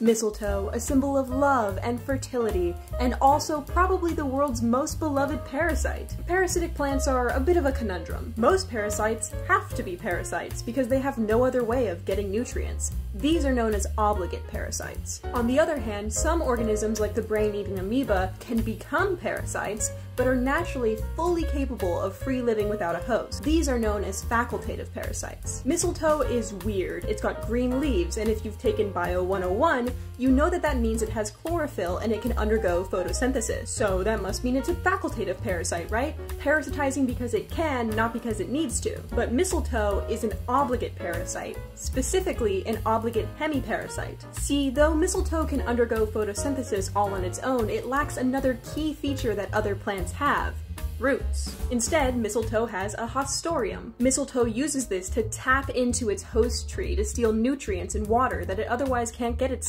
Mistletoe, a symbol of love and fertility, and also probably the world's most beloved parasite. Parasitic plants are a bit of a conundrum. Most parasites have to be parasites because they have no other way of getting nutrients. These are known as obligate parasites. On the other hand, some organisms like the brain-eating amoeba can become parasites, but are naturally fully capable of free living without a host. These are known as facultative parasites. Mistletoe is weird. It's got green leaves, and if you've taken Bio 101, you know that that means it has chlorophyll and it can undergo photosynthesis. So that must mean it's a facultative parasite, right? Parasitizing because it can, not because it needs to. But mistletoe is an obligate parasite, specifically an obligate hemiparasite. See, though mistletoe can undergo photosynthesis all on its own, it lacks another key feature that other plants have roots. Instead, mistletoe has a haustorium. Mistletoe uses this to tap into its host tree to steal nutrients and water that it otherwise can't get itself.